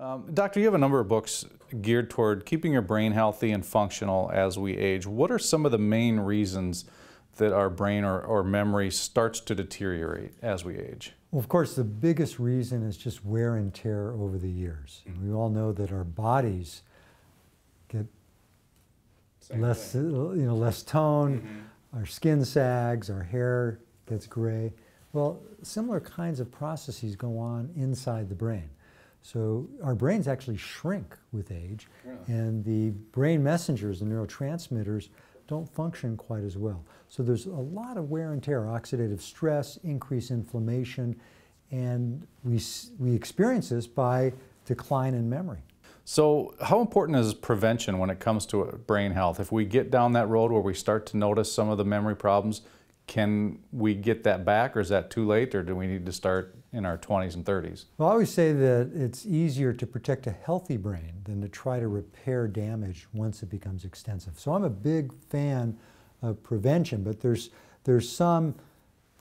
Um, doctor, you have a number of books geared toward keeping your brain healthy and functional as we age. What are some of the main reasons that our brain or, or memory starts to deteriorate as we age? Well, of course, the biggest reason is just wear and tear over the years. Mm -hmm. We all know that our bodies get Same less, you know, less tone. Mm -hmm. Our skin sags, our hair gets gray. Well, similar kinds of processes go on inside the brain. So our brains actually shrink with age, and the brain messengers, the neurotransmitters, don't function quite as well. So there's a lot of wear and tear, oxidative stress, increased inflammation, and we, we experience this by decline in memory. So how important is prevention when it comes to brain health? If we get down that road where we start to notice some of the memory problems, can we get that back or is that too late or do we need to start in our 20s and 30s? Well, I always say that it's easier to protect a healthy brain than to try to repair damage once it becomes extensive. So I'm a big fan of prevention, but there's, there's some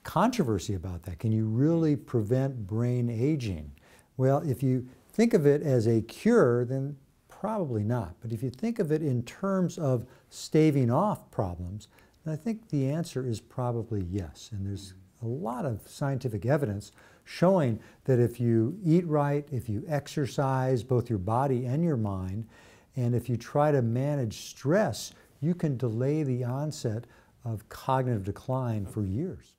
controversy about that. Can you really prevent brain aging? Well, if you think of it as a cure, then probably not. But if you think of it in terms of staving off problems, and I think the answer is probably yes. And there's a lot of scientific evidence showing that if you eat right, if you exercise both your body and your mind, and if you try to manage stress, you can delay the onset of cognitive decline for years.